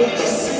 Would you see?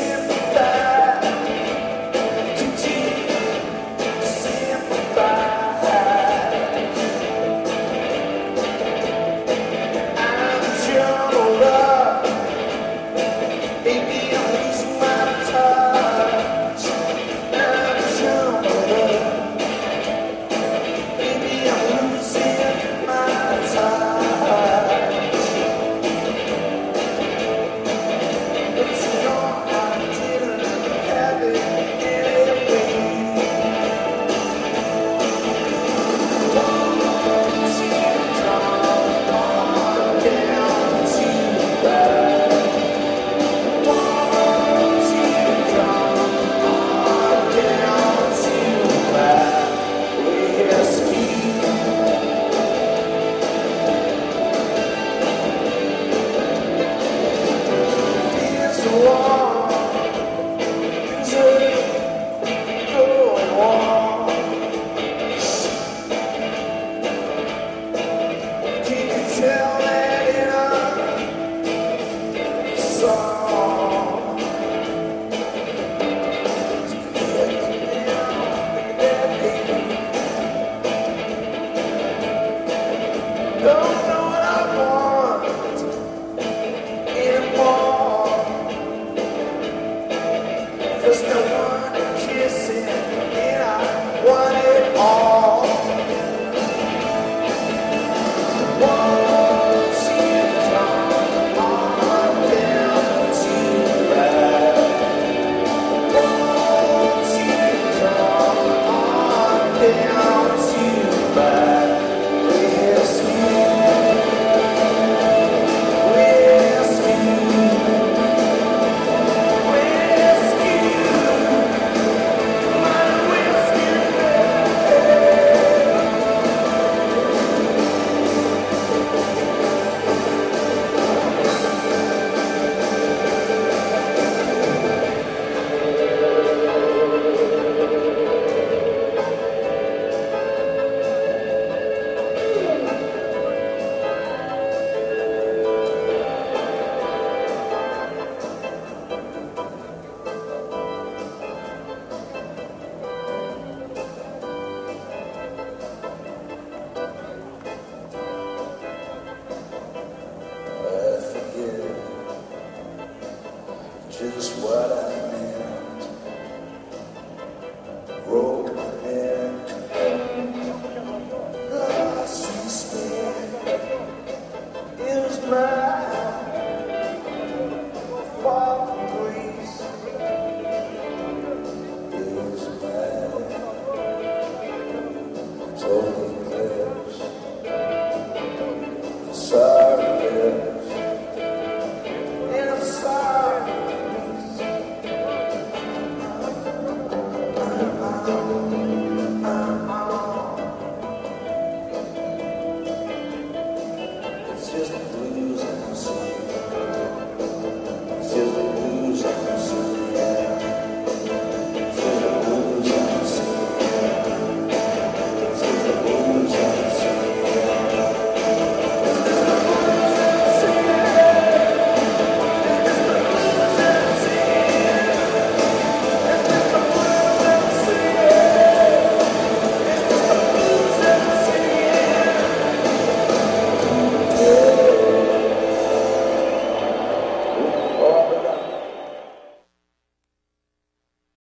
love.